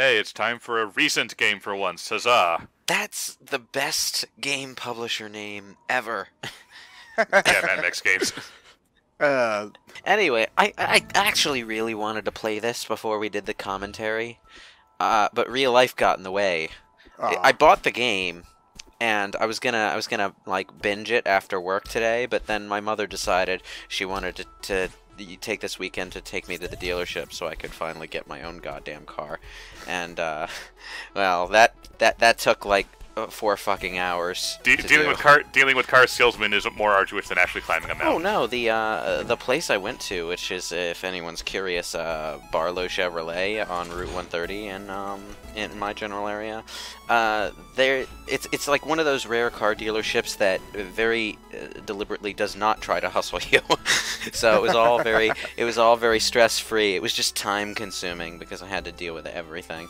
Hey, it's time for a recent game for once. Huzzah! That's the best game publisher name ever. yeah, Matt Makes Games. Uh, Anyway, I, I actually really wanted to play this before we did the commentary, uh, but real life got in the way. I- I bought the game, and I was gonna I was gonna like binge it after work today, but then my mother decided she wanted to, to y- take this weekend to take me to the dealership so I could finally get my own goddamn car, and uh, well that that that took like four fucking hours. De- dealing do. with car dealing with car salesmen is more arduous than actually climbing a mountain. Oh no, the uh, the place I went to, which is, if anyone's curious, uh, Barlow Chevrolet on Route 130 in um, in my general area. Uh, there, it's it's like one of those rare car dealerships that very uh, deliberately does not try to hustle you. so it was all very it was all very stress free. It was just time consuming because I had to deal with everything.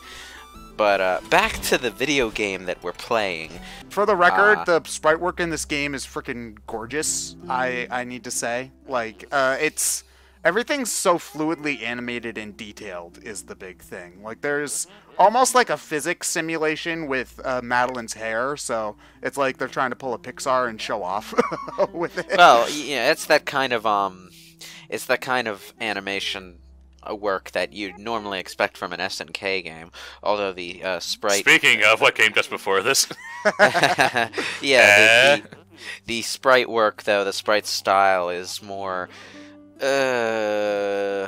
But uh, back to the video game that we're playing. For the record, Ah. the sprite work in this game is freaking gorgeous. I I need to say, like, uh, it's everything's so fluidly animated and detailed is the big thing. Like, there's almost like a physics simulation with uh, Madeline's hair, so it's like they're trying to pull a Pixar and show off with it. well, yeah, it's that kind of um, it's that kind of animation uh, work that you'd normally expect from an SNK game. Although the uh, sprite, Speaking of what came just before this, yeah, Eh? the, the, the sprite work though, the sprite style is more. Uh,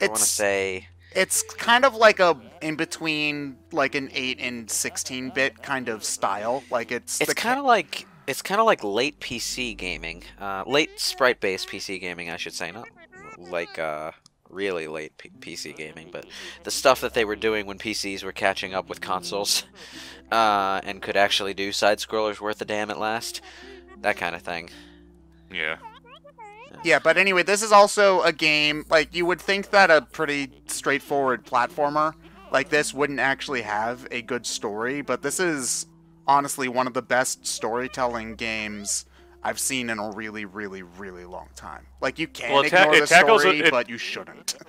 I want to say it's kind of like a in between like an 8 and 16 bit kind of style like it's it's kind of like it's kind of like late PC gaming, uh, late sprite-based PC gaming, I should say, not like uh, really late P- PC gaming, but the stuff that they were doing when PCs were catching up with consoles, uh, and could actually do side scrollers worth a damn at last, that kind of thing. yeah. Yeah, but anyway, this is also a game like you would think that a pretty straightforward platformer like this wouldn't actually have a good story, but this is honestly one of the best storytelling games I've seen in a really, really, really long time. Like you can Well, ta- ignore it the story, a- it- but you shouldn't.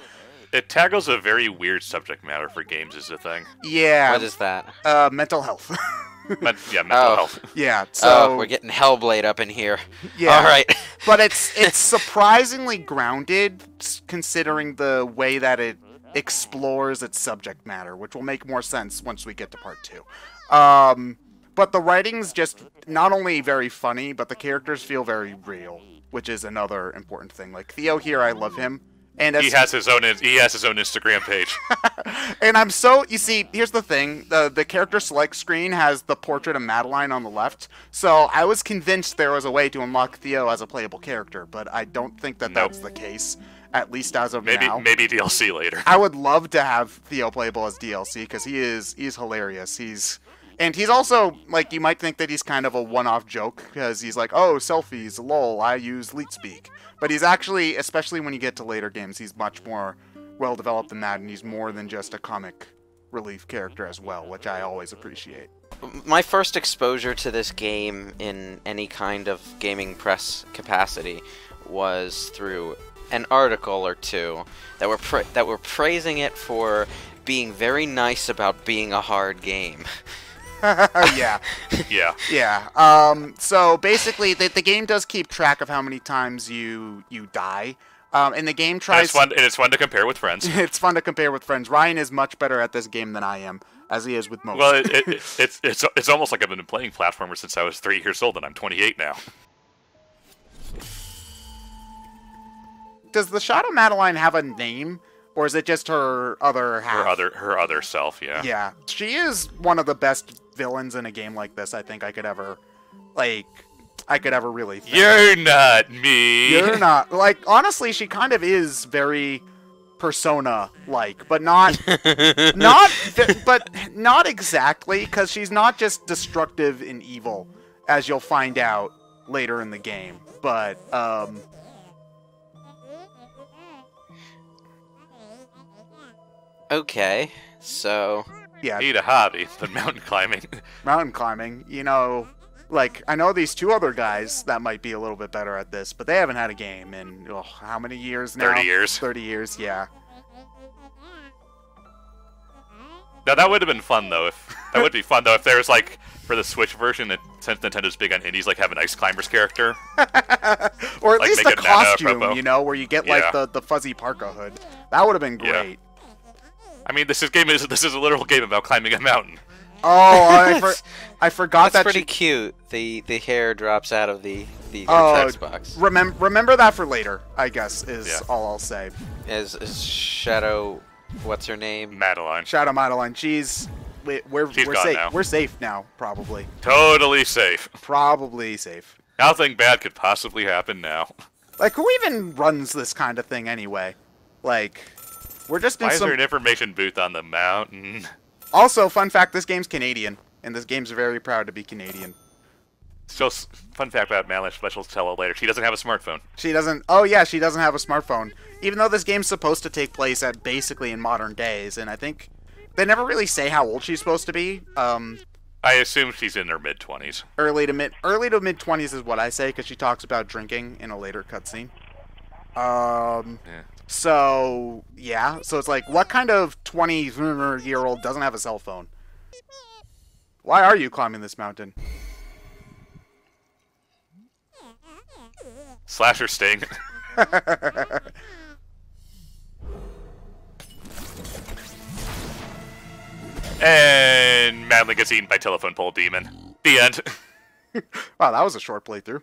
It tackles a very weird subject matter for games, is the thing. Yeah, What is that? uh, mental health. Men- yeah, mental Oh. health. yeah, so oh, we're getting Hellblade up in here. yeah. All right. but it's it's surprisingly grounded considering the way that it explores its subject matter, which will make more sense once we get to part two. Um, but the writing's just not only very funny, but the characters feel very real, which is another important thing. Like Theo here, I love him, and as He has his own. He has his own Instagram page. and I'm so you see, here's the thing: the the character select screen has the portrait of Madeline on the left. So I was convinced there was a way to unlock Theo as a playable character, but I don't think that Nope. that's the case, at least as of Maybe now. maybe DLC later. I would love to have Theo playable as DLC because he is he's hilarious. He's and he's also like you might think that he's kind of a one-off joke because he's like, oh, selfies, lol, I use LeetSpeak. But he's actually, especially when you get to later games, he's much more well developed than that, and he's more than just a comic relief character as well, which I always appreciate. my first exposure to this game in any kind of gaming press capacity was through an article or two that were that were praising it for being very nice about being a hard game. yeah. Yeah. Yeah. Um, so basically, the, the game does keep track of how many times you you die. Um, and the game tries. it's fun. And it's fun to compare with friends. it's fun to compare with friends. Ryan is much better at this game than I am, as he is with most. Well, it, it, it's it's it's almost like I've been playing platformers since I was three years old, and I'm 28 now. Does the Shadow Madeline have a name, or is it just her other half? Her other her other self, yeah. Yeah, she is one of the best villains in a game like this. I think I could ever, like, I could ever really. Think. You're not me. You're not like honestly, she kind of is very persona like, but not not but not exactly because she's not just destructive and evil, as you'll find out later in the game. But um, Okay, so yeah, Need a hobby, but mountain climbing. mountain climbing. You know, like I know these two other guys that might be a little bit better at this, but they haven't had a game in oh, how many years now? 30 years. Thirty years, yeah. Now that would have been fun though. If that would be fun though if there was like for the Switch version, since Nintendo's big on indies, like have an Ice Climbers character. or at Like, least make the it Nana costume, you know, where you get like Yeah. the, the fuzzy parka hood. That would have been Yeah. Great. I mean, this is game is this is a literal game about climbing a mountain. Oh, I, for, I forgot That's that. pretty she- cute. The the hair drops out of the the Oh, text box. remember remember that for later. I guess is Yeah. all I'll say. Is, is Shadow? What's her name? Madeline, Shadow Madeline, she's we, we're She's we're gone safe. now. We're safe now, probably. totally safe. Probably safe. Nothing bad could possibly happen now. Like who even runs this kind of thing anyway? Like we're just in Why is there an information booth on the mountain? Also, fun fact: this game's Canadian, and this game's very proud to be Canadian. So, fun fact about Madeline Special tell later. She doesn't have a smartphone. She doesn't. Oh yeah, she doesn't have a smartphone. Even though this game's supposed to take place at basically in modern days, and I think they never really say how old she's supposed to be. Um, I assume she's in her mid twenties. early to mid early to mid twenties is what I say because she talks about drinking in a later cutscene. Um. Yeah. So yeah, so it's like, what kind of twenty year old doesn't have a cell phone? Why are you climbing this mountain? Slasher Sting. and Madeline gets eaten by telephone pole demon. The end. Wow, that was a short playthrough.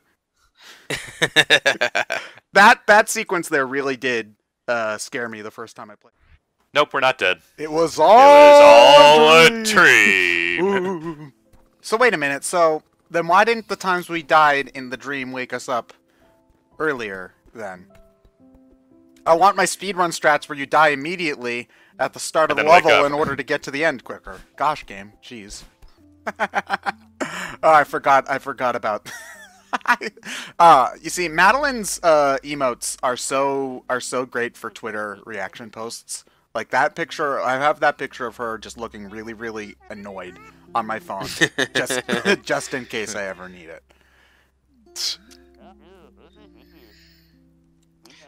That that sequence there really did uh, scare me the first time I played. nope, we're not dead. It was It all. was all a dream. So wait a minute. So then why didn't the times we died in the dream wake us up earlier then? I want my speedrun strats where you die immediately at the start of the level in order to get to the end quicker. Gosh, game. Jeez. oh, I forgot. I forgot about. Uh, you see, Madeline's uh, emotes are so are so great for Twitter reaction posts. Like that picture, I have that picture of her just looking really, really annoyed on my phone, just just in case I ever need it.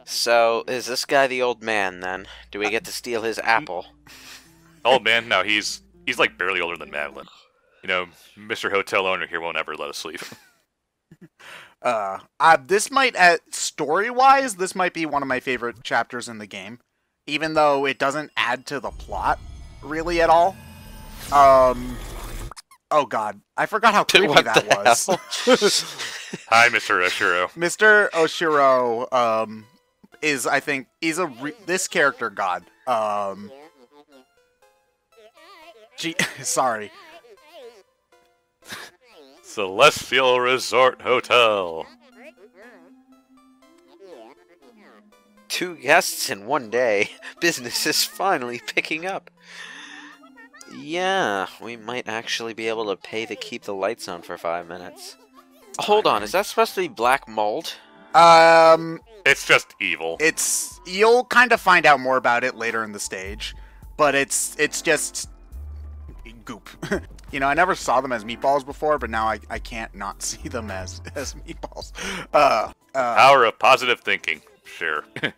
so is this guy the old man then? Do we get to steal his apple? Old man, no, he's he's like barely older than Madeline. You know, Mr. Hotel Owner here won't ever let us sleep. Uh, uh this might, uh, story wise, this might be one of my favorite chapters in the game, even though it doesn't add to the plot really at all. Um, oh god, I forgot how creepy What that the was. Hi, Mr. Oshiro. Mr. Oshiro um is I think is a re- this character god. Um Gee, sorry. Celestial Resort Hotel. Two guests in one day. Business is finally picking up. Yeah, we might actually be able to pay to keep the lights on for five minutes. Hold on, is that supposed to be black mold? Um It's just evil. it's you'll kind of find out more about it later in the stage, but it's it's just goop. you know, I never saw them as meatballs before, but now I, I can't not see them as as meatballs. Uh uh Power of positive thinking. Sure.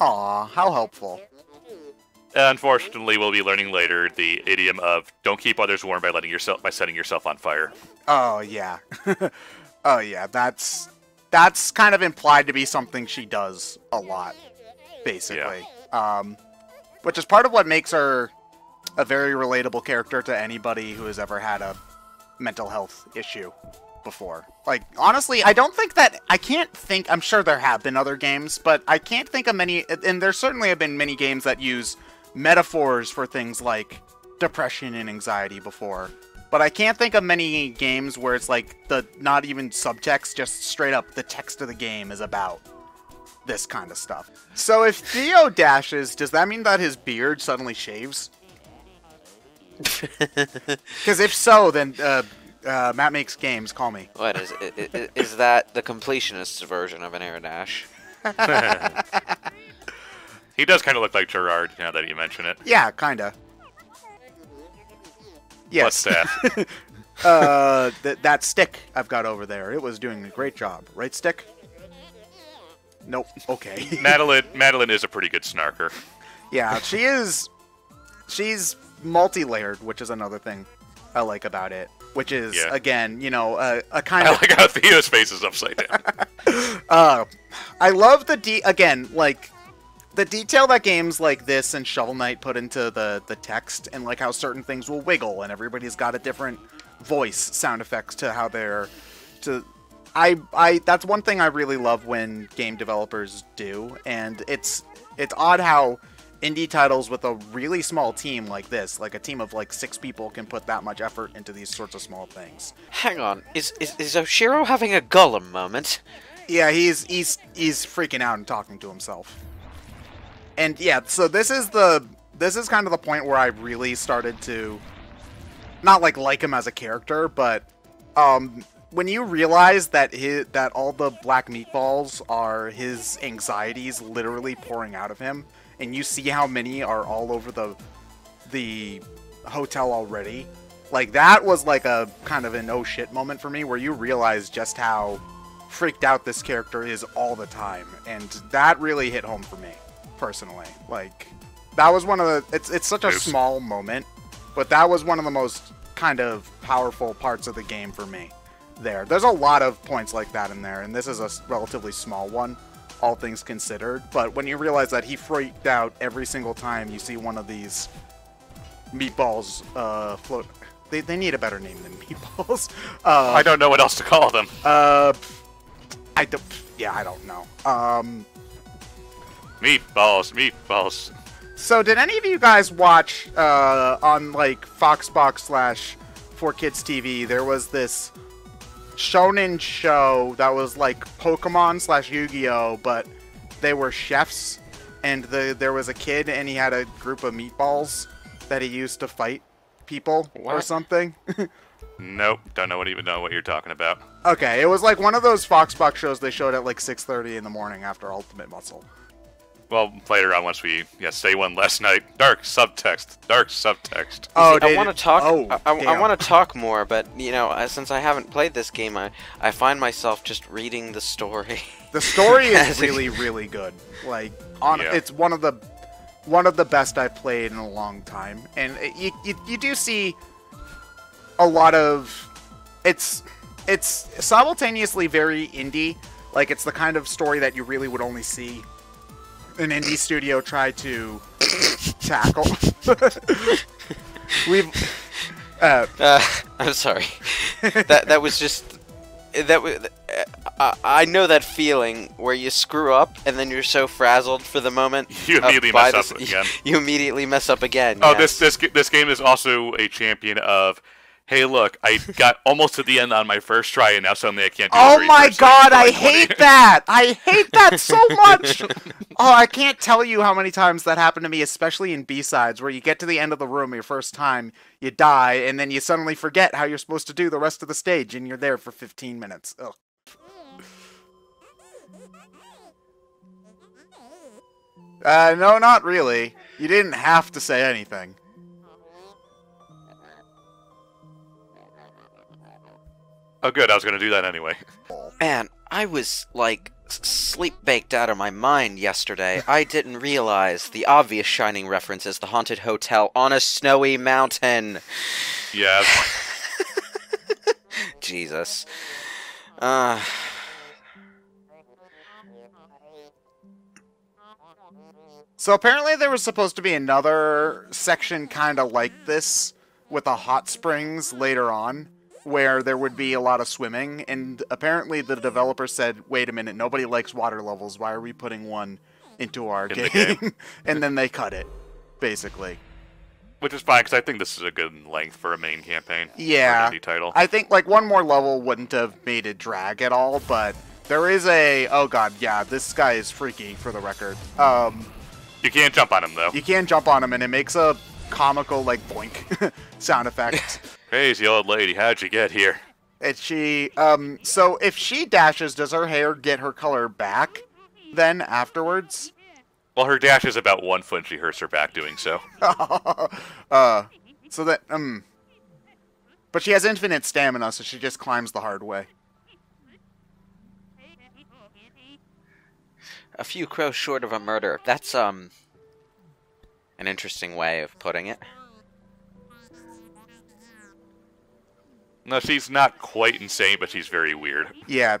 aw, how helpful. Unfortunately, we'll be learning later the idiom of "don't keep others warm by letting yourself by setting yourself on fire." Oh yeah. oh yeah, that's that's kind of implied to be something she does a lot, basically. Um, which is part of what makes her a very relatable character to anybody who has ever had a mental health issue before. Like honestly, I don't think that I can't think. I'm sure there have been other games, but I can't think of many. And there certainly have been many games that use metaphors for things like depression and anxiety before. But I can't think of many games where it's like the not even subtext, just straight up the text of the game is about this kind of stuff. So if Theo dashes, does that mean that his beard suddenly shaves? Because if so, then uh, uh, Matt makes games. Call me. What is i- i- i- is that the completionist's version of an air dash? He does kind of look like Gerard now that you mention it. Yeah, kinda. Yes. What's uh, th- that stick I've got over there, it was doing a great job. Right, stick? Nope. Okay. Madeline. Madeline is a pretty good snarker. yeah, she is. she's multi-layered, which is another thing I like about it. Which is Yeah. again, you know, a, a kind I of I like how Theo's face is upside down. uh, I love the de again, like the detail that games like this and Shovel Knight put into the the text, and like how certain things will wiggle, and everybody's got a different voice sound effects to how they're to. I I that's one thing I really love when game developers do, and it's it's odd how indie titles with a really small team like this, like a team of like six people, can put that much effort into these sorts of small things. Hang on, is is, is Oshiro having a Gollum moment? Yeah, he's he's he's freaking out and talking to himself. And yeah, so this is the this is kind of the point where I really started to not like like him as a character, but um when you realize that his, that all the black meatballs are his anxieties literally pouring out of him and you see how many are all over the the hotel already? Like that was like a kind of an oh shit moment for me where you realize just how freaked out this character is all the time. And that really hit home for me personally. Like that was one of the it's it's such a small moment but that was one of the most kind of powerful parts of the game for me there. There's a lot of points like that in there and this is a relatively small one all things considered but when you realize that he freaked out every single time you see one of these meatballs uh float they, they need a better name than meatballs uh I don't know what else to call them. uh, I don't. Yeah, I don't know. Um, Meatballs, meatballs. so did any of you guys watch uh on like Foxbox slash 4Kids TV? There was this shonen show that was like Pokemon slash Yu-Gi-Oh, but they were chefs, and the there was a kid and he had a group of meatballs that he used to fight people or something. Nope, don't know what even know what you're talking about. okay, it was like one of those Fox Foxbox shows they showed at like 6:30 in the morning after Ultimate Muscle. Well, later on, once we yeah say one last night, dark subtext, dark subtext. Oh, I want to talk. Oh, I, I, damn. want to talk more, but you know, uh, since I haven't played this game, I I find myself just reading the story. The story is really, really good. Like, on Yeah. it's one of the one of the best I've played in a long time, and it, you, you you do see a lot of it's it's simultaneously very indie. Like, it's the kind of story that you really would only see an indie studio try to tackle. We've uh, Uh, I'm sorry. that that was just that was. I, I know that feeling where you screw up and then you're so frazzled for the moment. You uh, immediately mess this- up again. You immediately mess up again. Oh, yes. this this this game is also a champion of. Hey, look! I got almost to the end on my first try, and now suddenly I can't do Oh my god, I 20 hate that! I hate that so much! oh, I can't tell you how many times that happened to me, especially in B-sides, where you get to the end of the room your first time, you die, and then you suddenly forget how you're supposed to do the rest of the stage, and you're there for 15 minutes. Ugh. Uh, no, not really. You didn't have to say anything. Oh, good. I was gonna do that anyway. Man, I was like sleep baked out of my mind yesterday. I didn't realize the obvious shining reference is the haunted hotel on a snowy mountain. Yeah, Jesus. Uh, So apparently there was supposed to be another section kind of like this with a hot springs later on where there would be a lot of swimming and apparently the developer said, "Wait a minute, nobody likes water levels. Why are we putting one into our In game?" game. and then they cut it basically. which is fine because I think this is a good length for a main campaign. Yeah. title. I think like one more level wouldn't have made it drag at all, but there is a oh god, yeah, this guy is freaky for the record. Um You can't jump on him though. you can't jump on him and it makes a comical like boink sound effect. Crazy old lady, how'd you get here? And she, um, so if she dashes, does her hair get her color back then afterwards? Well, her dash is about one foot. and She hurts her back doing so. uh, so that, um, but she has infinite stamina, so she just climbs the hard way. a few crows short of a murder. That's um. an interesting way of putting it. No, she's not quite insane, but she's very weird. Yeah,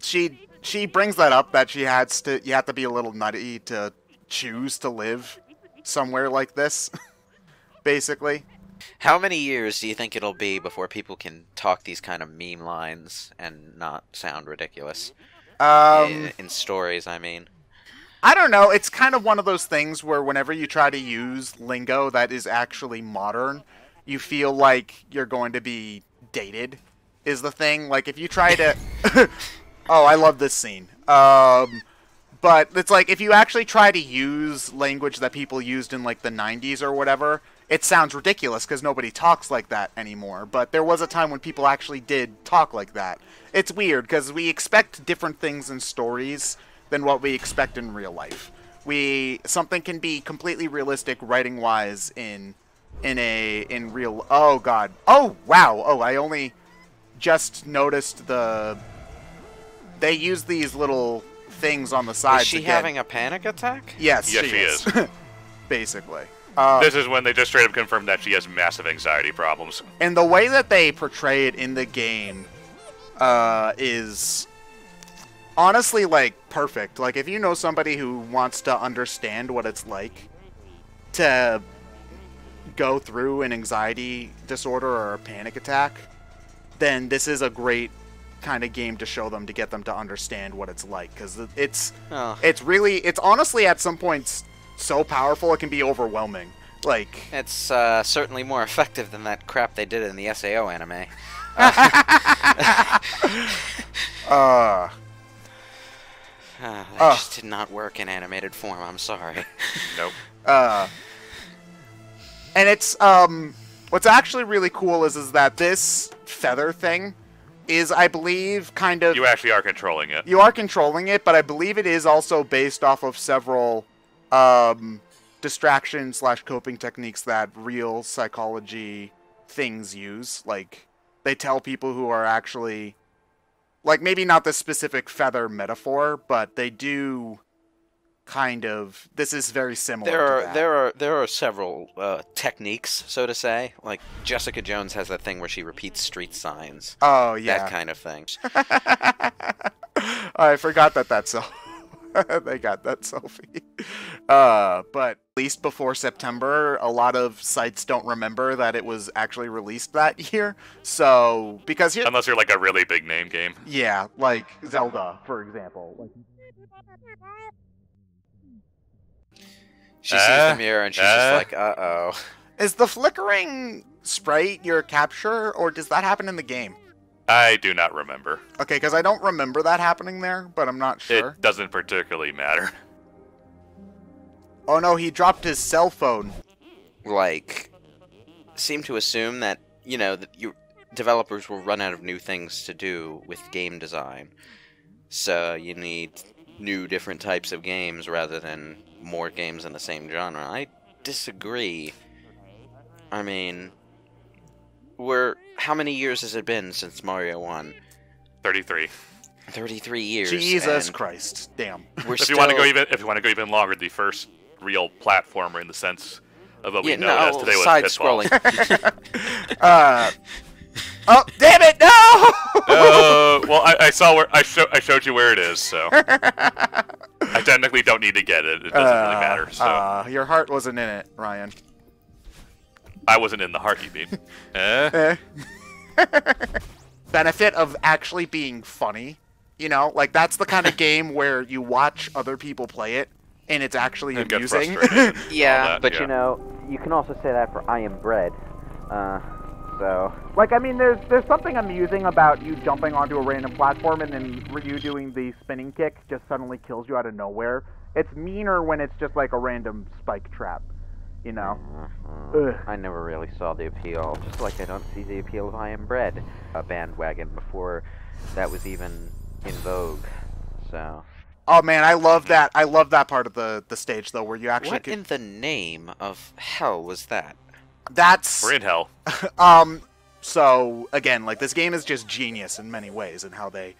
she she brings that up that she has to you have to be a little nutty to choose to live somewhere like this, basically. How many years do you think it'll be before people can talk these kind of meme lines and not sound ridiculous? Um, in, in stories, I mean. I don't know. It's kind of one of those things where whenever you try to use lingo that is actually modern, you feel like you're going to be dated. Is the thing like if you try to? oh, I love this scene. Um, but it's like if you actually try to use language that people used in like the 90s or whatever, it sounds ridiculous because nobody talks like that anymore. But there was a time when people actually did talk like that. It's weird because we expect different things in stories than what we expect in real life. We something can be completely realistic writing wise in in a in real. Oh God. Oh wow. Oh, I only just noticed the. They use these little things on the side Is she again. having a panic attack? Yes, Yes, she, she is. is. Basically. Uh, This is when they just straight up confirm that she has massive anxiety problems. and the way that they portray it in the game uh, is honestly like perfect. Like if you know somebody who wants to understand what it's like to go through an anxiety disorder or a panic attack, then this is a great kind of game to show them to get them to understand what it's like because it's Oh, it's really it's honestly at some points so powerful it can be overwhelming. Like it's uh, certainly more effective than that crap they did in the SAO anime. uh Uh, that Ugh. just did not work in animated form. I'm sorry. Nope. Uh, and it's um, what's actually really cool is is that this feather thing is, I believe, kind of You actually are controlling it. you are controlling it, but I believe it is also based off of several um, distraction slash coping techniques that real psychology things use. Like they tell people who are actually like maybe not the specific feather metaphor, but they do kind of this is very similar. There to are that. there are there are several uh, techniques, so to say. Like Jessica Jones has that thing where she repeats street signs, Oh yeah. that kind of thing. I forgot that that's so. they got that selfie. Uh, but at least before September, a lot of sites don't remember that it was actually released that year. So because here, Unless you're like a really big name game. yeah, like Zelda, for example. Like, She sees Uh, the mirror and she's uh. just like, "Uh oh." is the flickering sprite your capture, or does that happen in the game? I do not remember. Okay, because I don't remember that happening there, but I'm not sure. It doesn't particularly matter. Oh no, he dropped his cell phone. Like, seem to assume that you know that you developers will run out of new things to do with game design, so you need new different types of games rather than more games in the same genre. I disagree. I mean, we're how many years has it been since Mario One? 33. Thirty-three years. Jesus Christ, damn. We're If still, you want to go even, if you want to go even longer, the first real platformer in the sense of what we know no, as today was side Pitfall. scrolling. Uh, oh, damn it, no! uh, well, I, I saw where I, show, I showed you where it is, so I technically don't need to get it. It doesn't really Uh, matter. So uh, your heart wasn't in it, Ryan. I wasn't in the heart. You mean? Eh? Eh. Benefit of actually being funny, you know, like that's the kind of game where you watch other people play it and it's actually And amusing. frustrated. and all Yeah, But yeah. you know, you can also say that for I am bread. Uh, so Like, I mean, there's there's something amusing about you jumping onto a random platform and then you doing the spinning kick just suddenly kills you out of nowhere. It's meaner when it's just like a random spike trap, you know. uh, Ugh. I never really saw the appeal. Just like I don't see the appeal of I am bread, a bandwagon before that was even in vogue. So oh man, I love that. I love that part of the the stage though, where you actually what could, in the name of hell was that? That's We're in hell. um. So again, like this game is just genius in many ways and how they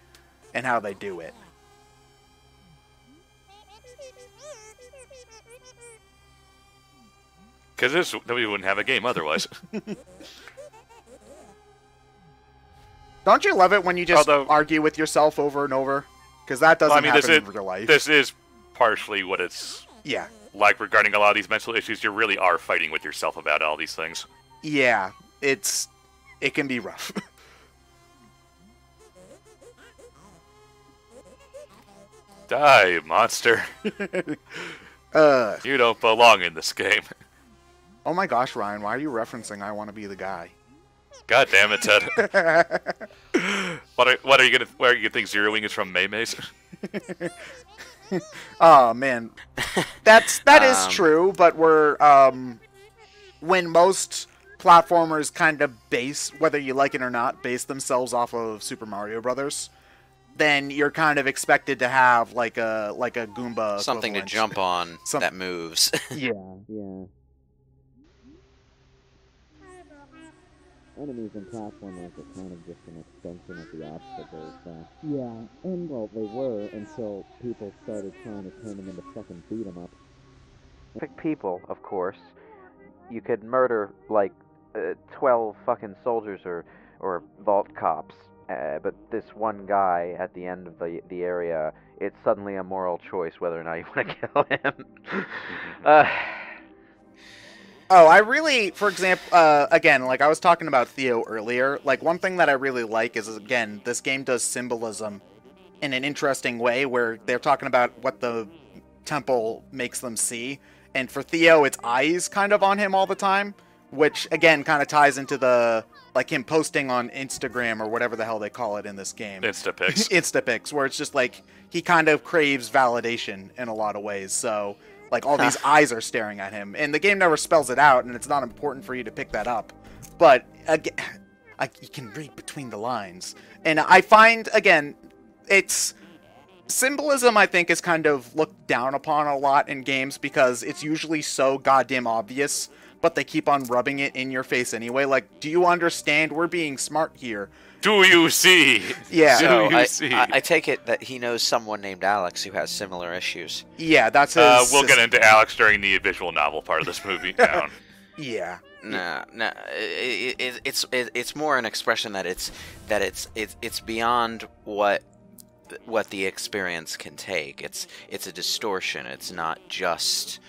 and how they do it. Because this we wouldn't have a game otherwise. Don't you love it when you just Although- argue with yourself over and over? Because that doesn't Well, I mean, this happen is in real life. this is partially what it's Yeah, like regarding a lot of these mental issues. You really are fighting with yourself about all these things. yeah. It's it can be rough. Die, monster! uh, You don't belong in this game. oh my gosh, Ryan, why are you referencing "I Want to Be the Guy"? God damn it, Ted. what are what are you gonna? Where are you think zeroing is from Maymays? Oh man, that's that is Um, true. But we're um, when most platformers kind of base, whether you like it or not, base themselves off of Super Mario Brothers, then you're kind of expected to have like a like a Goomba Something to jump on Some- that moves. Yeah, Yeah. Enemies and platformers are kind of just an extension of the obstacles. Uh, yeah, and well, they were until people started trying to turn them into fucking beat 'em up. Pick people, of course. You could murder like uh, twelve fucking soldiers or or vault cops, uh, but this one guy at the end of the the area, it's suddenly a moral choice whether or not you want to kill him. uh, Oh, I really, for example, uh, again, like I was talking about Theo earlier, like one thing that I really like is, again, this game does symbolism in an interesting way where they're talking about what the temple makes them see. And for Theo, it's eyes kind of on him all the time, which again kind of ties into the, like him posting on Instagram or whatever the hell they call it in this game. Instapics. Instapics, where it's just like he kind of craves validation in a lot of ways. So, like, all these eyes are staring at him, and the game never spells it out, and it's not important for you to pick that up. But again, I, you can read between the lines, and I find again, it's symbolism. I think is kind of looked down upon a lot in games because it's usually so goddamn obvious. But they keep on rubbing it in your face anyway. Like, do you understand? We're being smart here. Do you see? Yeah. So you I, see? I, I take it that he knows someone named Alex who has similar issues. Yeah, that's his. Uh, we'll get into Alex during the visual novel part of this movie. Yeah. Nah, nah. It, it, it's it, it's more an expression that it's that it's it's it's beyond what what the experience can take. It's it's a distortion. It's not just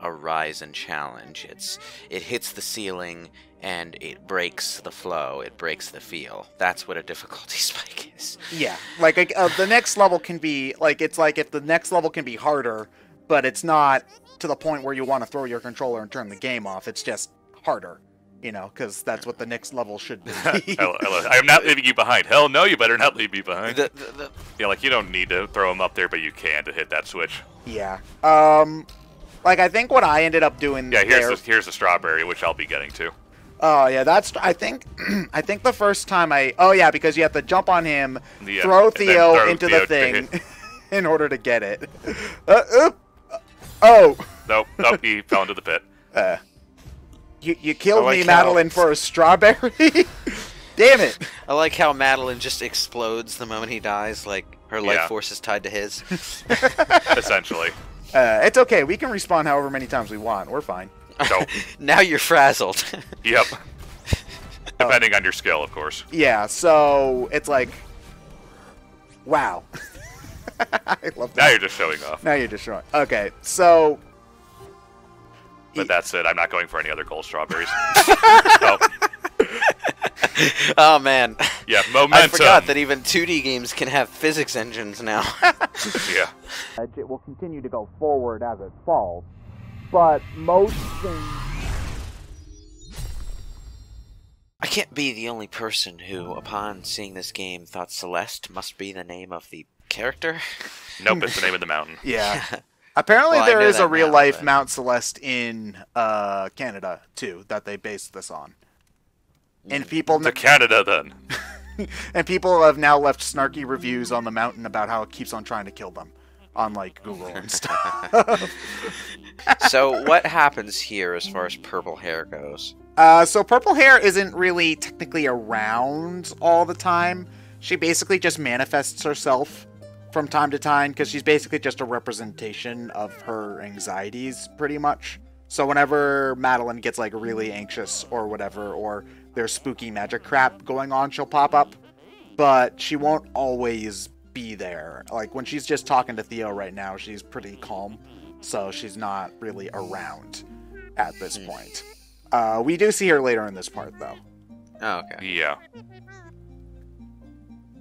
a rise and challenge. It's it hits the ceiling and it breaks the flow. It breaks the feel. That's what a difficulty spike is. Yeah, like like, uh, the next level can be like it's like if the next level can be harder, but it's not to the point where you want to throw your controller and turn the game off. It's just harder, you know, because that's what the next level should be. I, I, I am not leaving you behind. Hell no, you better not leave me behind. The, the, the, Yeah, like you don't need to throw them up there, but you can to hit that switch. yeah. Um, like I think what I ended up doing Yeah, here's there. the, here's the strawberry, which I'll be getting to. Oh yeah, that's I think I think the first time I oh yeah because you have to jump on him, Yeah, throw Theo throw into Theo the thing in order to get it. Uh, oop. Oh. Nope, nope, he fell into the pit. Uh, you, you killed like me, how- Madeline, for a strawberry? Damn it. I like how Madeline just explodes the moment he dies. Like her life Yeah. force is tied to his. Essentially. Uh, it's okay. We can respawn however many times we want. We're fine. So, now you're frazzled. yep. Depending on your skill, of course. Yeah, so it's like, wow. I love Now you're just showing off. Now you're destroying. Okay, so But that's it. I'm not going for any other gold strawberries. oh, oh man, yeah, momentum. I forgot that even 2D games can have physics engines now. Yeah. It will continue to go forward as it falls, but most things. I can't be the only person who, upon seeing this game, thought Celeste must be the name of the character. Nope, it's the name of the mountain. yeah. Apparently, Well, I there know is a real now, life but- Mount Celeste in uh, Canada too that they based this on, and people To Canada, then. and people have now left snarky reviews on the mountain about how it keeps on trying to kill them on like Google and stuff. so, what happens here as far as purple hair goes? Uh, so purple hair isn't really technically around all the time. She basically just manifests herself from time to time because she's basically just a representation of her anxieties, pretty much. So whenever Madeline gets like really anxious or whatever, or there's spooky magic crap going on, she'll pop up. But she won't always be there. Like when she's just talking to Theo right now, she's pretty calm. So she's not really around at this Hmm. point. Uh, we do see her later in this part though. Oh, okay. Yeah.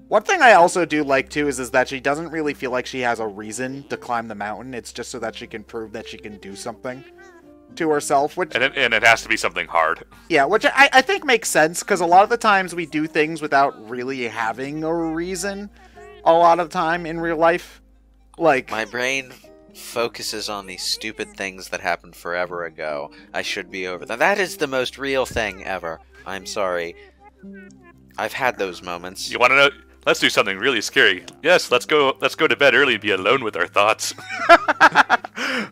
One thing I also do like too is, is that she doesn't really feel like she has a reason to climb the mountain. It's just so that she can prove that she can do something to herself, which And it, and it has to be something hard. yeah, which I, I think makes sense because a lot of the times we do things without really having a reason. A lot of time in real life, like My brain focuses on these stupid things that happened forever ago. I should be over them. That is the most real thing ever. I'm sorry. I've had those moments. You want to know? Let's do something really scary. Yes, let's go. Let's go to bed early and be alone with our thoughts.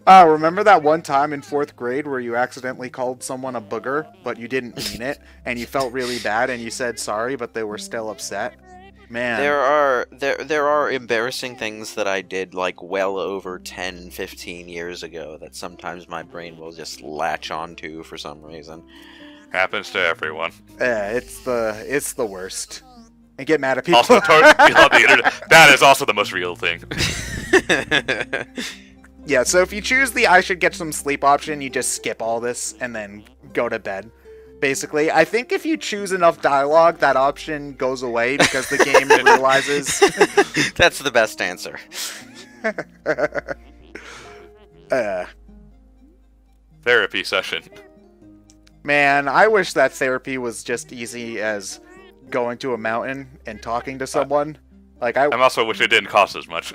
uh, remember that one time in fourth grade where you accidentally called someone a booger, but you didn't mean it, and you felt really bad, and you said sorry, but they were still upset. Man, There are there there are embarrassing things that I did like well over 10, 15 years ago that sometimes my brain will just latch onto for some reason. Happens to everyone. Yeah, it's the it's the worst. And get mad at people. Also, to- on the internet, that is also the most real thing. yeah, so if you choose the I should get some sleep option, you just skip all this and then go to bed. Basically, I think if you choose enough dialogue, that option goes away because the game realizes. That's the best answer. uh, Therapy session. man, I wish that therapy was just easy as going to a mountain and talking to someone. Like I, I'm also wish it didn't cost as much.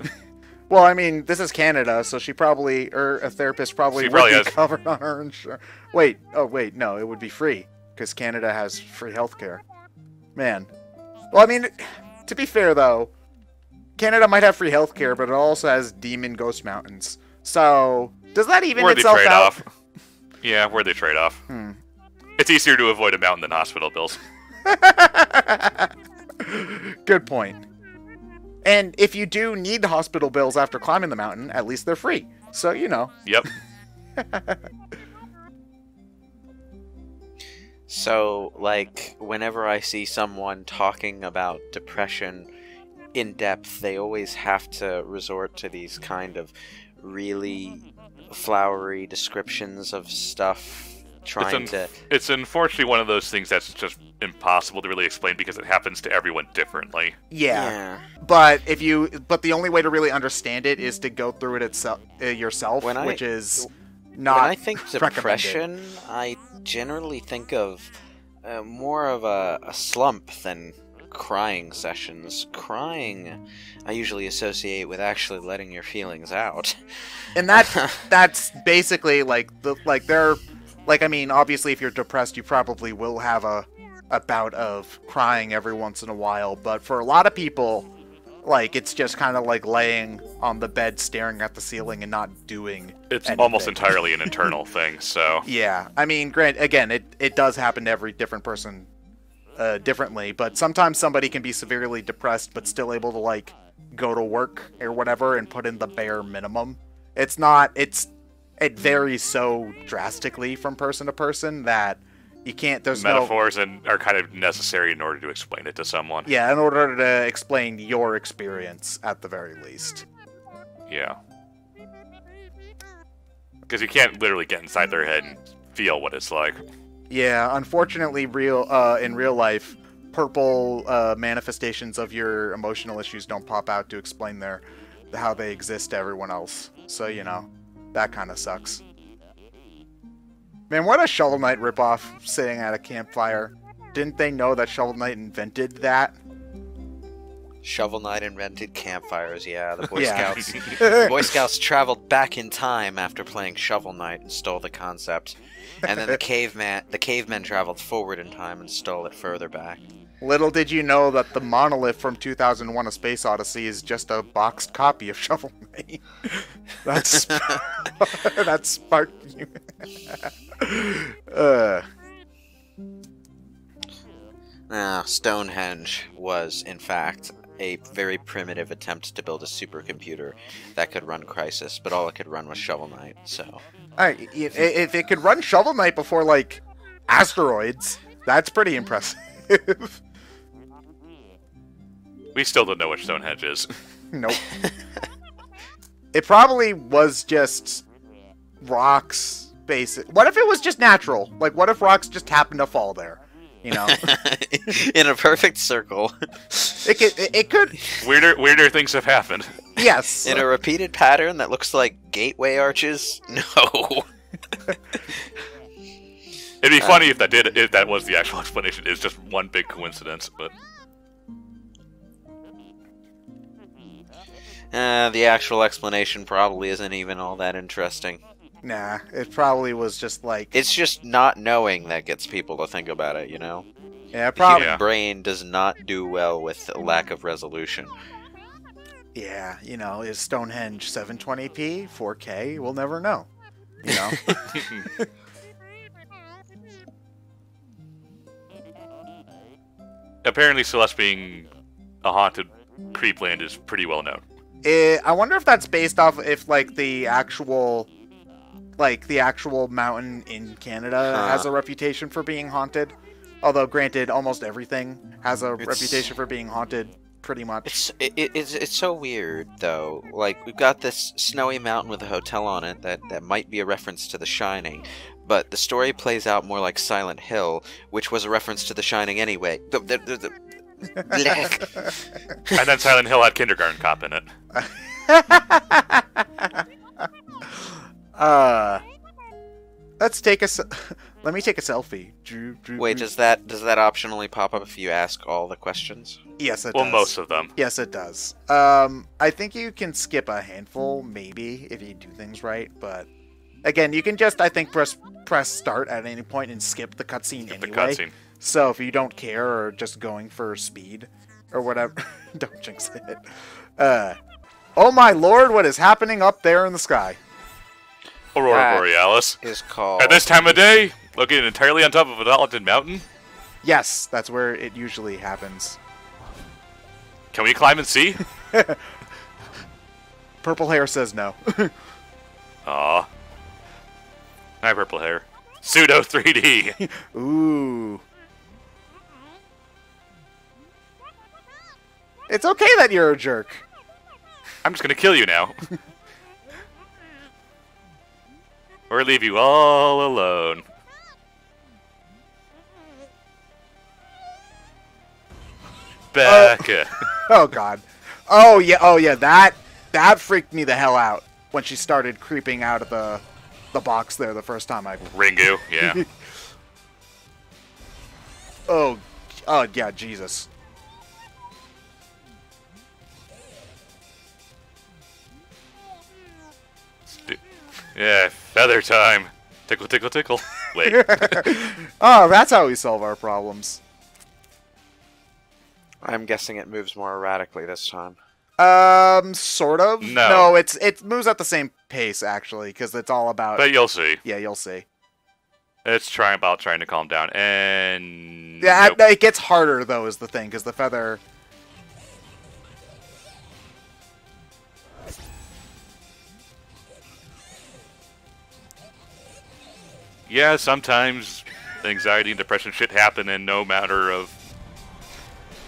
well, I mean, this is Canada, so she probably, or a therapist probably She would probably be has- covered on her insurance. Wait, oh wait, no, it would be free because Canada has free healthcare. Man, well, I mean, to be fair though, Canada might have free healthcare, but it also has demon ghost mountains. So does that even itself trade out? off. Yeah, worthy trade off. Hmm. It's easier to avoid a mountain than hospital bills. Good point. And if you do need hospital bills after climbing the mountain, at least they're free. So you know. Yep. So, like, whenever I see someone talking about depression in depth, they always have to resort to these kind of really flowery descriptions of stuff, trying un- to. It's unfortunately one of those things that's just impossible to really explain because it happens to everyone differently. Yeah. But if you, but the only way to really understand it is to go through it itself uh, yourself, When I- which is when. I think depression, I generally think of uh, more of a, a slump than crying sessions. Crying, I usually associate with actually letting your feelings out. and that that's basically like the like there, like I mean, obviously, if you're depressed, you probably will have a a bout of crying every once in a while. But for a lot of people, like it's just kind of like laying on the bed, staring at the ceiling, and not doing It's anything. almost entirely an internal thing. So Yeah, I mean, grant again, it it does happen to every different person uh, differently, but sometimes somebody can be severely depressed but still able to like go to work or whatever and put in the bare minimum. It's not. It's it varies so drastically from person to person that you can't. There's no. metaphors and are kind of necessary in order to explain it to someone. Yeah, in order to explain your experience at the very least. Yeah. Because you can't literally get inside their head and feel what it's like. Yeah, unfortunately, real uh, in real life, purple uh, manifestations of your emotional issues don't pop out to explain their how they exist to everyone else. So you know, that kind of sucks. Man, what a Shovel Knight ripoff sitting at a campfire. Didn't they know that Shovel Knight invented that? Shovel Knight invented campfires, yeah. The Boy Yeah. Scouts The Boy Scouts traveled back in time after playing Shovel Knight and stole the concept. And then the caveman the cavemen traveled forward in time and stole it further back. Little did you know that the monolith from 2001: A Space Odyssey is just a boxed copy of Shovel Knight. That's that's sparked you. Uh, Now, Stonehenge was, in fact, a very primitive attempt to build a supercomputer that could run Crysis, but all it could run was Shovel Knight. So Alright, if, if it could run Shovel Knight before like asteroids, that's pretty impressive. We still don't know what Stonehenge is. nope. It probably was just rocks, basic. What if it was just natural? Like, what if rocks just happened to fall there? You know, in a perfect circle, it could. It, it could. Weirder, weirder things have happened. Yes. in a repeated pattern that looks like gateway arches. No. It'd be Uh, funny if that did, if that was the actual explanation. It's just one big coincidence, but Uh, the actual explanation probably isn't even all that interesting. Nah, it probably was just like. It's just not knowing that gets people to think about it, you know? Yeah, The probably. human brain does not do well with lack of resolution. Yeah, you know, is Stonehenge 720p, 4K? We'll never know. You know. apparently Celeste being a haunted creep land is pretty well known. Eh, I wonder if that's based off if like the actual like the actual mountain in Canada Huh. has a reputation for being haunted. Although granted almost everything has a It's- reputation for being haunted pretty much. It's it, it- it's it's so weird though. Like we've got this snowy mountain with a hotel on it that that might be a reference to The Shining, but the story plays out more like Silent Hill, which was a reference to The Shining anyway. The- the- the- the- and then Silent Hill had Kindergarten Cop in it. uh Let's take a Let me take a selfie. Drew, Drew, Wait, Drew- does that does that option only pop up if you ask all the questions? Yes, it Well, does. most of them. Yes, it does. Um, I think you can skip a handful, maybe, if you do things right. But again, you can just, I think, press press start at any point and skip the cutscene Skip the anyway. cutscene. So if you don't care or just going for speed or whatever, don't jinx it. Uh, oh my lord, what is happening up there in the sky? Aurora That- Borealis. Is called At this time of day, located entirely on top of a haunted mountain. Yes, that's where it usually happens. Can we climb and see? Purple hair says no. Aw. My purple hair. Pseudo 3D. Ooh. It's okay that you're a jerk. I'm just gonna kill you now. Or leave you all alone. Becca. Oh. oh god. Oh yeah. Oh yeah. That that freaked me the hell out when she started creeping out of the the box there the first time I. Ringu, yeah. Oh. Oh yeah. Jesus. Yeah, feather time. Tickle, tickle, tickle. Wait. oh, that's how we solve our problems. I'm guessing it moves more erratically this time. Um, sort of. No. No, it's it moves at the same pace actually, because it's all about. but you'll see. yeah, you'll see. It's trying about trying to calm down. And. Yeah, nope. it gets harder though, is the thing, because the feather. Yeah, sometimes anxiety and depression shit happen, and no matter of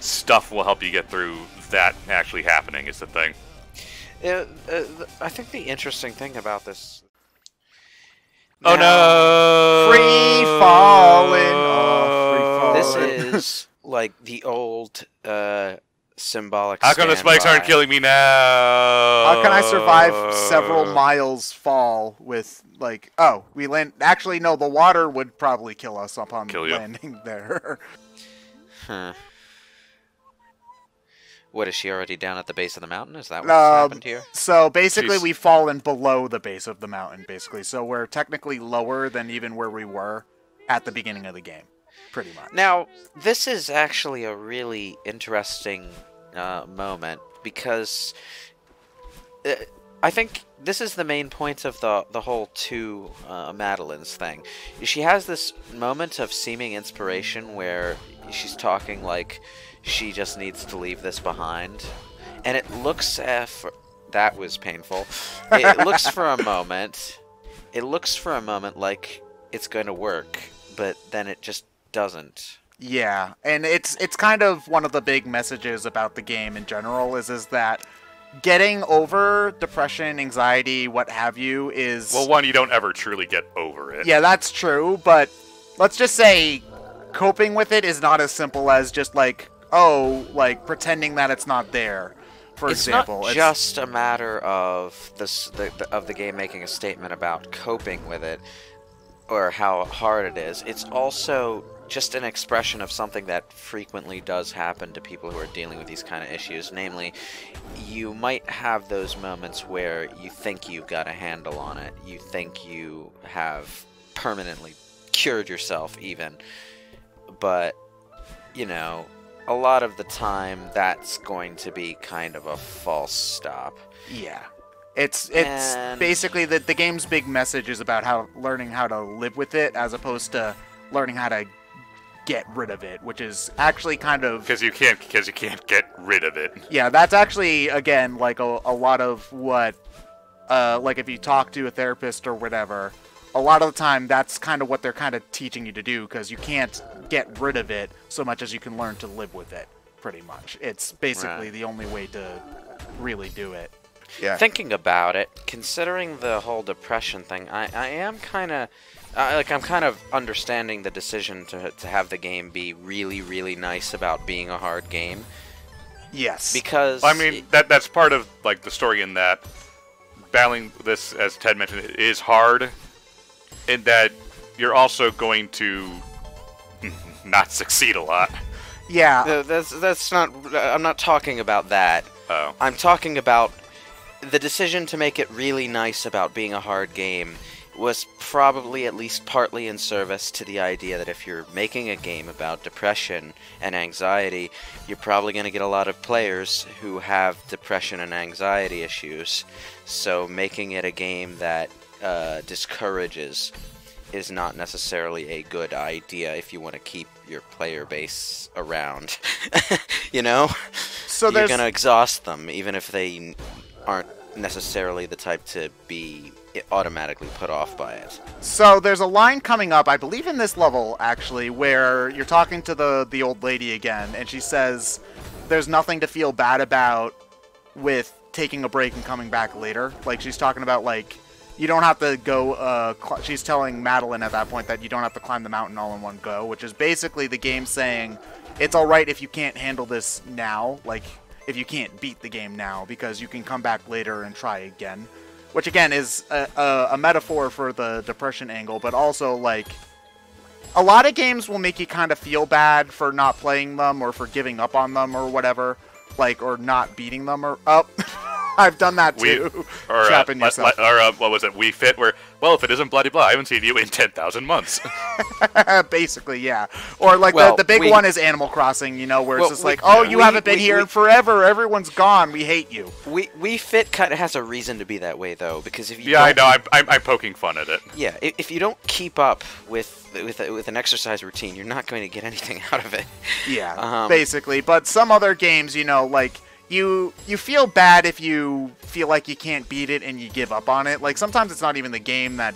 stuff will help you get through that actually happening. Is the thing. Uh, uh, I think the interesting thing about this. Oh no! Free falling, oh, free This is like the old uh, symbolic. How come the spikes aren't killing me now? How can I survive several miles fall with like? Oh, we land. Actually, no. The water would probably kill us upon Kill you. landing there. Huh. What is she already down at the base of the mountain? Is that what's Um, happened here? so basically, Jeez. we've fallen below the base of the mountain. Basically, so we're technically lower than even where we were at the beginning of the game, pretty much. Now, this is actually a really interesting uh, moment because uh, I think this is the main point of the the whole two uh, Madeline's thing. She has this moment of seeming inspiration where she's talking like she just needs to leave this behind. And it looks uh, for, that was painful. It looks for a moment. It looks for a moment like it's going to work, but then it just doesn't. Yeah, and it's it's kind of one of the big messages about the game in general is is that getting over depression, anxiety, what have you is Well, one, you don't ever truly get over it. Yeah, that's true, but let's just say coping with it is not as simple as just like oh, like pretending that it's not there. For it's example, not just a matter of this the, the, of the game making a statement about coping with it or how hard it is. It's also just an expression of something that frequently does happen to people who are dealing with these kind of issues. Namely, you might have those moments where you think you've got a handle on it, you think you have permanently cured yourself, even, but you know, a lot of the time that's going to be kind of a false stop. Yeah. It's it's And- basically the the game's big message is about how learning how to live with it as opposed to learning how to get rid of it, which is actually kind of Because you can't, because you can't get rid of it. yeah, that's actually again like a, a lot of what uh like if you talk to a therapist or whatever, a lot of the time that's kind of what they're kind of teaching you to do because you can't get rid of it so much as you can learn to live with it pretty much. It's basically Right. the only way to really do it. Yeah. Thinking about it, considering the whole depression thing, I, I am kind of uh, like I'm kind of understanding the decision to to have the game be really really nice about being a hard game yes. because I mean, that that's part of like the story in that battling this, as Ted mentioned, it is hard, in that you're also going to not succeed a lot. yeah. That's that's not I'm not talking about that. Oh, I'm talking about the decision to make it really nice about being a hard game was probably at least partly in service to the idea that if you're making a game about depression and anxiety, you're probably going to get a lot of players who have depression and anxiety issues. So making it a game that uh, discourages is not necessarily a good idea if you want to keep your player base around. you know? So you're going to exhaust them, even if they aren't necessarily the type to be automatically put off by it. So there's a line coming up, I believe in this level actually, where you're talking to the the old lady again, and she says there's nothing to feel bad about with taking a break and coming back later. Like she's talking about like you don't have to go. Uh, she's telling Madeline at that point that you don't have to climb the mountain all in one go, which is basically the game saying it's all right if you can't handle this now, like if you can't beat the game now, because you can come back later and try again. Which again is a, a, a metaphor for the depression angle, but also like a lot of games will make you kind of feel bad for not playing them or for giving up on them or whatever, like or not beating them or up. I've done that we too. or uh, Trapping li- yourself. li- or uh, what was it? Wii Fit where well, if it isn't bloody blah, I haven't seen you in ten thousand months. Basically, yeah. Or like Well, the, the big we- one is Animal Crossing, you know, where Well, it's just we- like, oh, you haven't been we- here we- in forever. Everyone's gone. We hate you. We Wii Fit kind of has a reason to be that way, though, because if you yeah, I know. I'm, I'm, I'm poking fun at it. Yeah, i- if you don't keep up with with with an exercise routine, you're not going to get anything out of it. Yeah, Um, basically. But some other games, you know, like you you feel bad if you feel like you can't beat it and you give up on it. Like sometimes it's not even the game that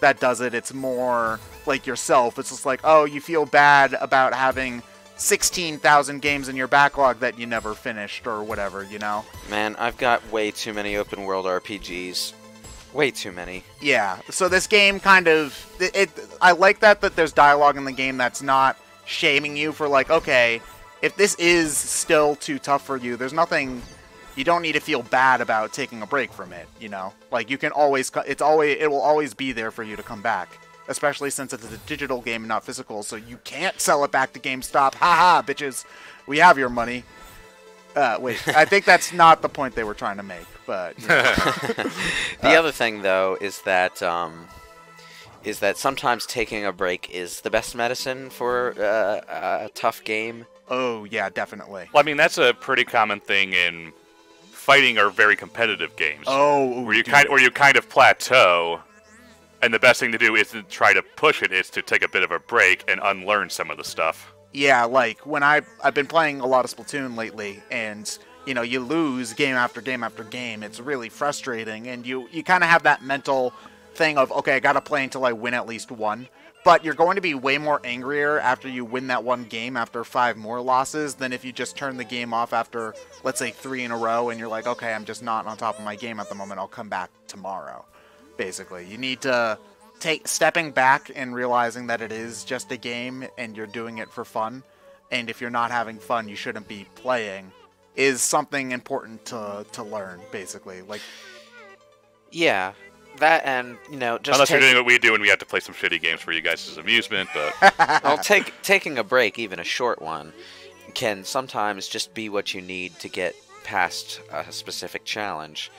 that does it. It's more like yourself. It's just like, oh, you feel bad about having 16,000 games in your backlog that you never finished or whatever, you know? Man, I've got way too many open world RPGs. Way too many. Yeah. So this game kind of it, it I like that that there's dialogue in the game that's not shaming you for like, okay, if this is still too tough for you, there's nothing you don't need to feel bad about taking a break from it, you know? Like you can always it's always it will always be there for you to come back. Especially since it's a digital game and not physical, so you can't sell it back to GameStop. Haha, bitches. We have your money. Uh, wait, I think that's not the point they were trying to make, but you know. The other thing, though, is that um, is that sometimes taking a break is the best medicine for uh, a tough game. oh yeah, definitely. Well, I mean, that's a pretty common thing in fighting or very competitive games. Oh, where you dude. kind where you kind of plateau, and the best thing to do is to try to push it is to take a bit of a break and unlearn some of the stuff. Yeah, like when I I've been playing a lot of Splatoon lately, and you know you lose game after game after game. It's really frustrating, and you you kind of have that mental thing of okay, I gotta play until I win at least one. But you're going to be way more angrier after you win that one game after five more losses than if you just turn the game off after, let's say, three in a row and you're like, okay, I'm just not on top of my game at the moment. I'll come back tomorrow. Basically, you need to take stepping back and realizing that it is just a game and you're doing it for fun. And if you're not having fun, you shouldn't be playing. Is something important to to learn. Basically, like Yeah, that and you know just Unless take, you're doing what we do and we have to play some shitty games for you guys' amusement, but well, take taking a break, even a short one, can sometimes just be what you need to get past a specific challenge.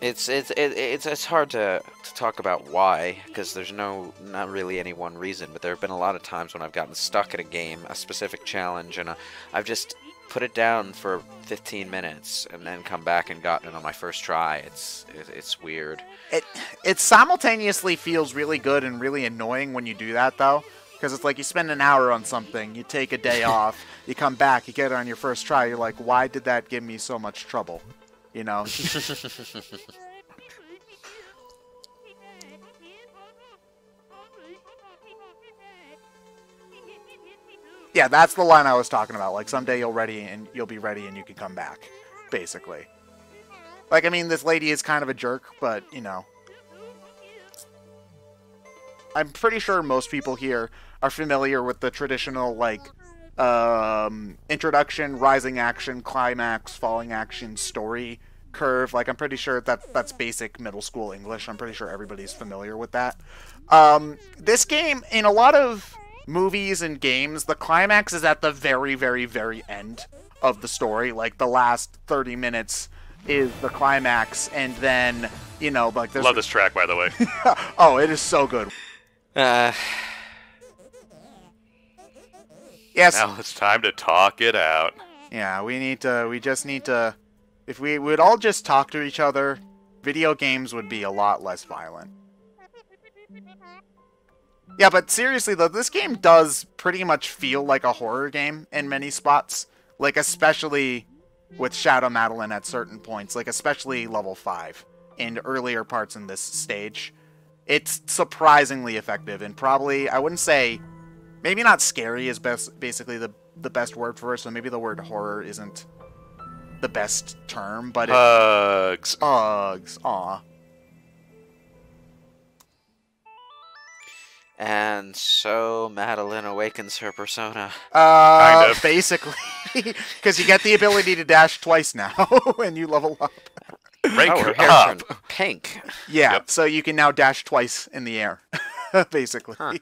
It's it's it, it's it's hard to, to talk about why because there's no not really any one reason, but there have been a lot of times when I've gotten stuck at a game, a specific challenge, and uh, I've just put it down for 15 minutes and then come back and gotten it on my first try. It's it, it's weird. it it simultaneously feels really good and really annoying when you do that though because it's like you spend an hour on something you take a day off you come back you get it on your first try you're like why did that give me so much trouble you know? Yeah that's the line i was talking about. Like someday you'll ready and you'll be ready and you can come back basically. Like i mean this lady is kind of a jerk but you know. I'm pretty sure most people here are familiar with the traditional like um, introduction, rising action, climax, falling action story curve. Like I'm pretty sure that that's basic middle school English. I'm pretty sure everybody's familiar with that. Um, this game, in a lot of movies and games, the climax is at the very, very, very end of the story. Like the last 30 minutes is the climax, and then you know, like there's love this track by the way. oh, it is so good. Uh, Yes. now it's time to talk it out. Yeah, we need to. We just need to. If we would all just talk to each other, video games would be a lot less violent. Yeah, but seriously though, this game does pretty much feel like a horror game in many spots. Like especially with Shadow Madeline at certain points, like especially level 5 and earlier parts in this stage. It's surprisingly effective and probably I wouldn't say maybe not scary is best basically the the best word for it, so maybe the word horror isn't the best term, but it, Hugs. Uggs, aw. and so Madeline awakens her persona. Uh, Kind of. basically, because you get the ability to dash twice now when you level up. Rank oh, her her up. pink. Yeah, Yep. so you can now dash twice in the air, basically. Huh.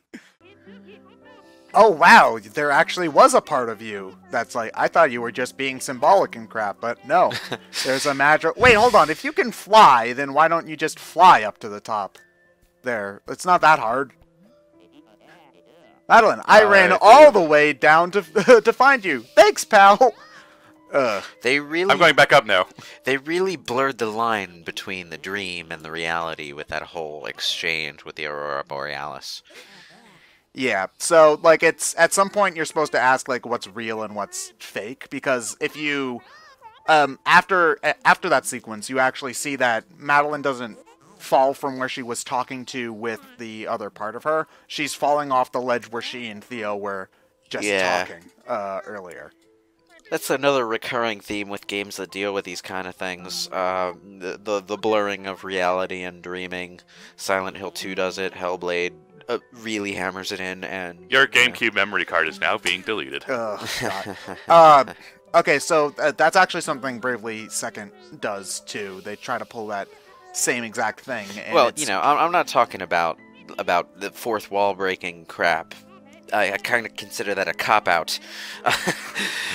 Oh wow, there actually was a part of you that's like I thought you were just being symbolic and crap, but no. There's a magic. Wait, hold on. If you can fly, then why don't you just fly up to the top? There, it's not that hard. Madeline, I Uh, ran I all the way down to to find you. Thanks, pal. Ugh. They really I'm going back up now. they really blurred the line between the dream and the reality with that whole exchange with the Aurora Borealis. Yeah. So like it's at some point you're supposed to ask like what's real and what's fake because if you um after after that sequence you actually see that Madeline doesn't fall from where she was talking to with the other part of her. She's falling off the ledge where she and Theo were just Yeah. talking uh earlier. That's another recurring theme with games that deal with these kind of things. Uh, the, the the blurring of reality and dreaming. Silent Hill 2 does it. Hellblade uh, really hammers it in, and Your you know. GameCube memory card is now being deleted. Ugh, God. uh, okay, so uh, that's actually something Bravely Second does too. They try to pull that same exact thing. And well, it's- you know, I'm, I'm not talking about about the fourth wall breaking crap. I, I kind of consider that a cop out. um,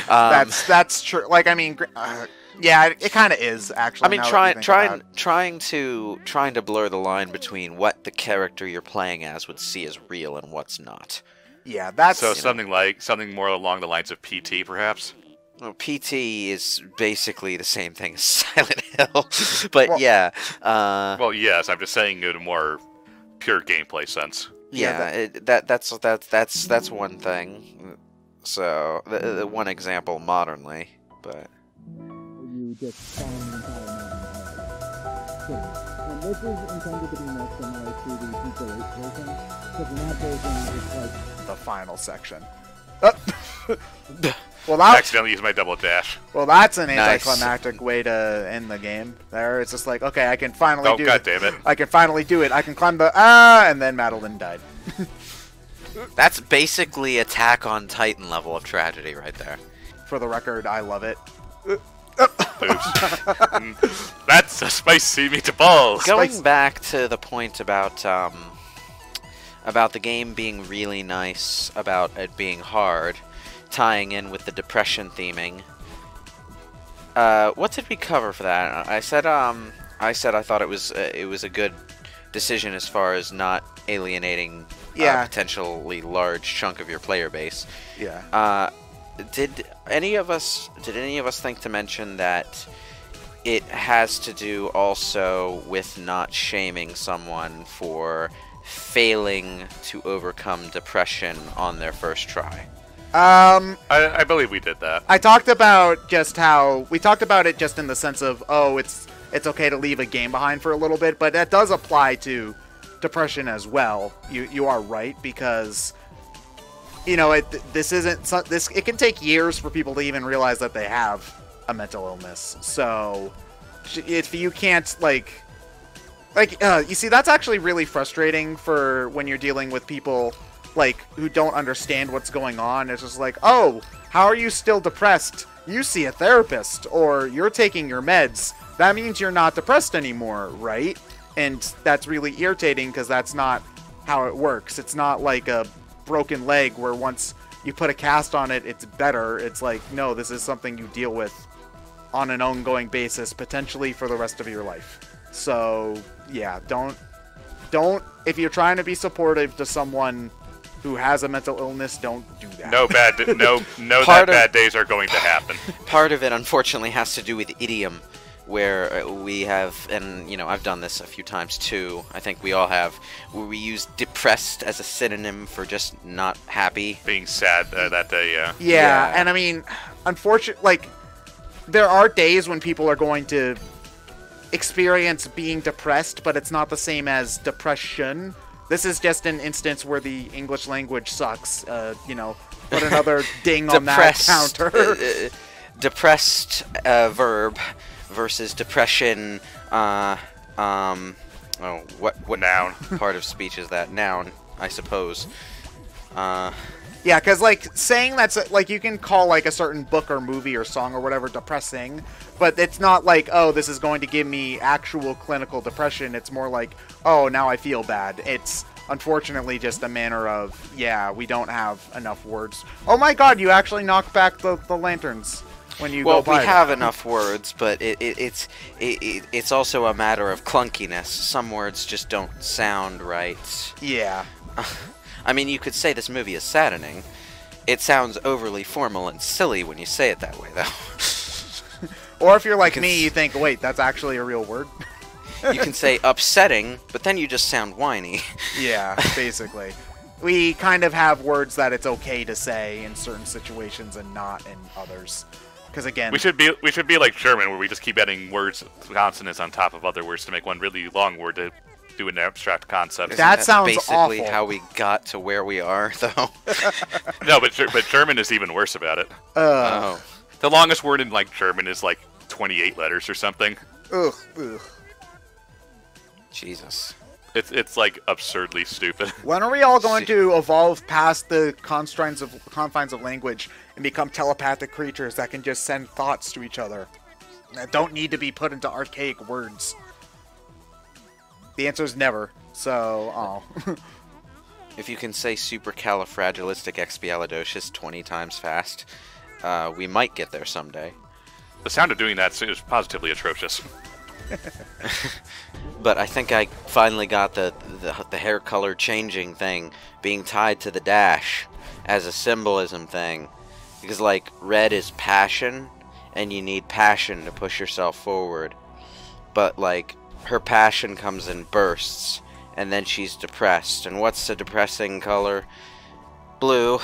that's that's true. Like I mean, gr- uh, yeah, it, it kind of is actually. I mean, now that you trying trying trying to trying to blur the line between what the character you're playing as would see as real and what's not. Yeah, that's So something like something more along the lines of PT, perhaps. Well, PT is basically the same thing as Silent Hill, but Well- yeah, uh, Well, yes, I'm just saying it in a more pure gameplay sense. Yeah, that- it, that that's that's that's that's one thing. So the, the one example modernly, but you just spawn an entire mountain Kidding. And this is intended to be more similar to the Pico 8 version, because in that version it's like the final section. Uh, well, that, Accidentally used my double dash. well, that's an Nice. anticlimactic way to end the game. There, it's just like, okay, I can finally Oh do god it. damn it! I can finally do it. I can climb the ah, and then Madeline died. that's basically Attack on Titan level of tragedy right there. For the record, I love it. Oops. That's a spicy meatball. Going Spice- back to the point about um, about the game being really nice, about it being hard, tying in with the depression theming. Uh, what did we cover for that? I said um, I said I thought it was uh, it was a good decision as far as not alienating Yeah. a potentially large chunk of your player base. Yeah. Uh, did any of us did any of us think to mention that it has to do also with not shaming someone for failing to overcome depression on their first try? Um, I, I believe we did that. I talked about just how we talked about it just in the sense of oh, it's it's okay to leave a game behind for a little bit, but that does apply to depression as well. You you are right because you know it this isn't this it can take years for people to even realize that they have a mental illness. So if you can't like like uh, you see that's actually really frustrating for when you're dealing with people like who don't understand what's going on. It's just like oh how are you still depressed? You see a therapist or you're taking your meds. That means you're not depressed anymore right? And that's really irritating because that's not how it works. It's not like a broken leg where once you put a cast on it it's better it's like no this is something you deal with on an ongoing basis potentially for the rest of your life so yeah don't don't if you're trying to be supportive to someone who has a mental illness don't do that No bad, no, no. That of- bad days are going to happen. Part of it, unfortunately, has to do with idiom, where uh, we have, and you know, I've done this a few times too. I think we all have, where we use depressed as a synonym for just not happy. Being sad uh, that day, yeah. yeah, Yeah. and i mean unfortunately like there are days when people are going to experience being depressed but it's not the same as depression this is just an instance where the english language sucks uh, you know put another ding on that depressed, counter uh, uh, depressed uh, verb versus depression. Uh, um, oh, what what Noun. part of speech is that? Noun, I suppose. Uh, Yeah, because like saying that's like you can call like a certain book or movie or song or whatever depressing, but it's not like oh this is going to give me actual clinical depression. It's more like oh now I feel bad. It's unfortunately just a manner of yeah we don't have enough words. Oh my god, you actually knocked back the, the lanterns when you well, we have enough words, but it, it, it's it, it, it's also a matter of clunkiness. Some words just don't sound right. Yeah, I mean, you could say this movie is saddening. It sounds overly formal and silly when you say it that way, though. or if you're like me, you think wait that's actually a real word. you can say upsetting, but then you just sound whiny. Yeah, basically. We kind of have words that it's okay to say in certain situations and not in others. Because again, We should be we should be like German, where we just keep adding words, consonants on top of other words to make one really long word to do an abstract concept. That Isn't sounds basically awful. how we got to where we are, though. no, but but German is even worse about it. uh, oh, The longest word in like German is like 28 letters or something. ugh, ugh. Jesus. It's it's like absurdly stupid. When are we all going to evolve past the confines of confines of language and become telepathic creatures that can just send thoughts to each other that don't need to be put into archaic words? The answer is never. So, oh. If you can say supercalifragilisticexpialidocious 20 times fast, uh, we might get there someday. The sound of doing that is positively atrocious. But I think I finally got the, the the hair color changing thing being tied to the dash as a symbolism thing, because like red is passion, and you need passion to push yourself forward. But like her passion comes in bursts, and then she's depressed. And what's the depressing color? Blue.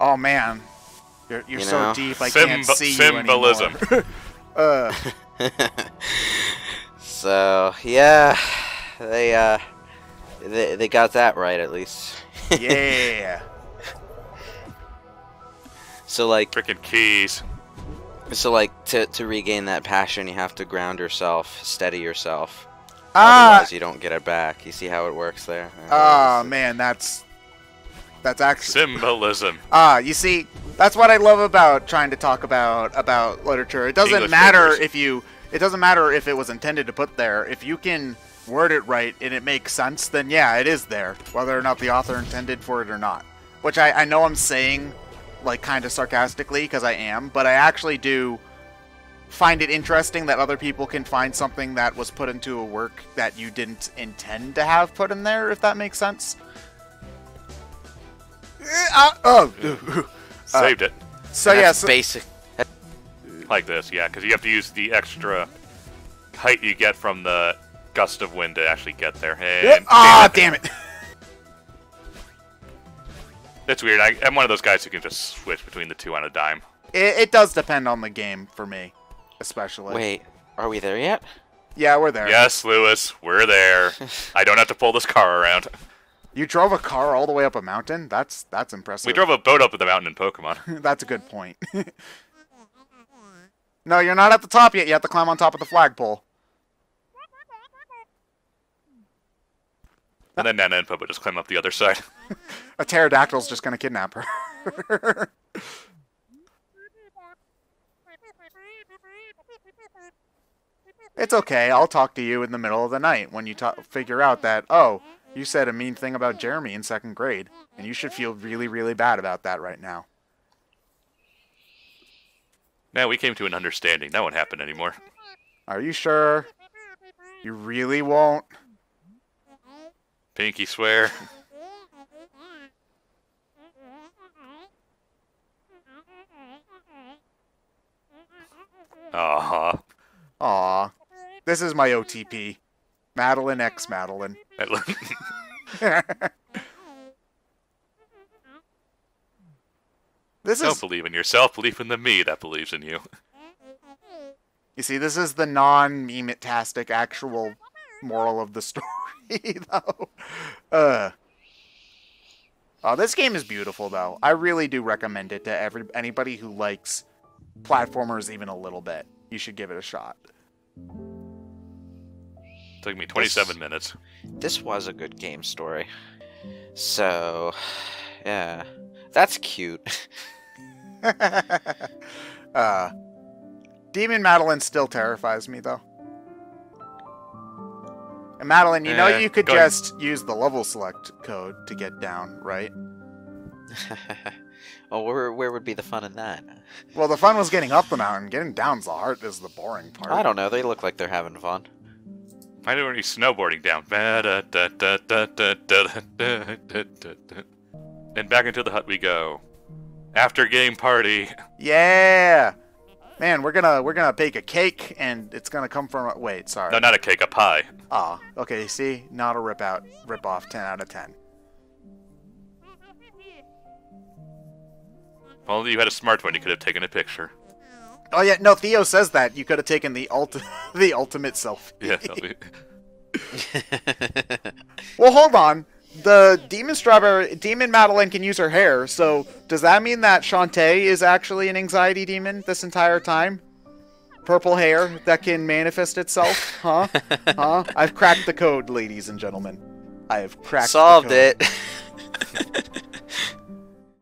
Oh man, you're, you're You so deep I Symb- can't see symbolism. you anymore. uh, so yeah, they uh, they they got that right at least. yeah. So like Freaking keys. so like to to regain that passion, you have to ground yourself, steady yourself. Ah, Otherwise, you don't get it back. You see how it works there? ah, man, that's that's actually Symbolism. ah. You see, that's what I love about trying to talk about about literature. It doesn't English matter papers. if you. It doesn't matter if it was intended to put there. If you can word it right and it makes sense, then yeah, it is there, whether or not the author intended for it or not. Which I, I know I'm saying, like, kind of sarcastically, because I am, but I actually do find it interesting that other people can find something that was put into a work that you didn't intend to have put in there, if that makes sense. Uh, oh, Saved it. so That's yeah, so, basic. Like this, yeah, because you have to use the extra height you get from the gust of wind to actually get there. And ah, damn it. That's weird. I, I'm one of those guys who can just switch between the two on a dime. It, it does depend on the game for me, especially. Wait, are we there yet? Yeah, we're there. Yes, Lewis, we're there. I don't have to pull this car around. You drove a car all the way up a mountain? That's that's impressive. We drove a boat up the mountain in Pokemon. that's a good point. no, you're not at the top yet. You have to climb on top of the flagpole. And then Nana and Popo just climb up the other side. A pterodactyl's just gonna kidnap her. it's okay. I'll talk to you in the middle of the night when you figure out that oh, you said a mean thing about Jeremy in second grade, and you should feel really, really bad about that right now. Now we came to an understanding. That won't happen anymore. Are you sure? You really won't? Pinky swear. Aw. Aw. This is my OTP. Madeline X Madeline. This Don't is believe in yourself. Believe in the me that believes in you. you see, this is the non memetastic actual moral of the story though. Uh Oh, this game is beautiful though. I really do recommend it to every anybody who likes platformers even a little bit. You should give it a shot. Took me 27 minutes. This was a good game story. So, yeah, that's cute. uh, Demon Madeline still terrifies me, though. And Madeline, you know Eh, you could go ahead. just use the level select code to get down, right? well, where where would be the fun in that? Well, the fun was getting up the mountain. Getting down's the hard is the boring part. I don't know. They look like they're having fun. I know when you're snowboarding down. And back into the hut we go. After game party. Yeah. Man, we're gonna we're gonna bake a cake and it's gonna come from wait, sorry. No, not a cake, a pie. Ah, oh, okay, see? Not a rip out rip off ten out of ten. If only you had a smartphone you could have taken a picture. Oh yeah, no. Theo says that you could have taken the ult the ultimate selfie. Yeah. be- Well, hold on. The demon strawberry, demon Madeline can use her hair. So does that mean that Shantae is actually an anxiety demon this entire time? Purple hair that can manifest itself, huh? huh? I've cracked the code, ladies and gentlemen. I have cracked. the Solved code. it.